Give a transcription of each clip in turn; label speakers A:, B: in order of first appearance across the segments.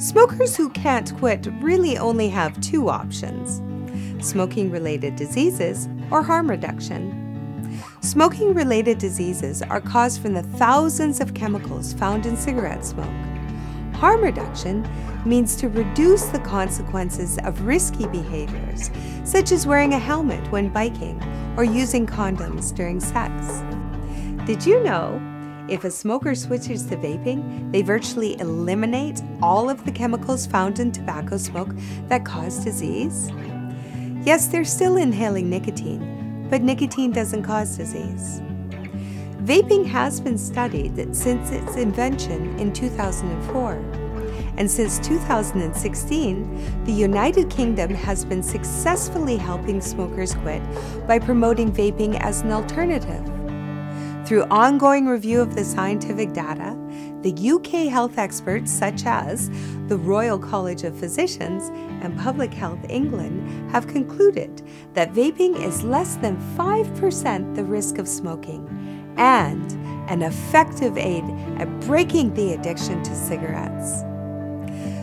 A: Smokers who can't quit really only have two options smoking related diseases or harm reduction. Smoking related diseases are caused from the thousands of chemicals found in cigarette smoke. Harm reduction means to reduce the consequences of risky behaviors, such as wearing a helmet when biking or using condoms during sex. Did you know if a smoker switches to vaping, they virtually eliminate all of the chemicals found in tobacco smoke that cause disease? Yes, they're still inhaling nicotine, but nicotine doesn't cause disease. Vaping has been studied since its invention in 2004. And since 2016, the United Kingdom has been successfully helping smokers quit by promoting vaping as an alternative. Through ongoing review of the scientific data, the UK health experts, such as the Royal College of Physicians and Public Health England, have concluded that vaping is less than 5% the risk of smoking and an effective aid at breaking the addiction to cigarettes.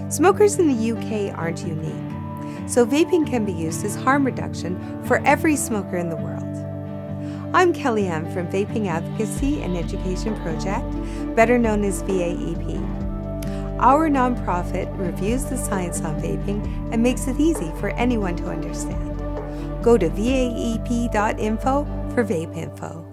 A: Smokers in the UK aren't unique, so vaping can be used as harm reduction for every smoker in the world. I'm Kellie Ann from Vaping Advocacy and Education Project, better known as VAEP. Our nonprofit reviews the science on vaping and makes it easy for anyone to understand. Go to vaep.info for vape info.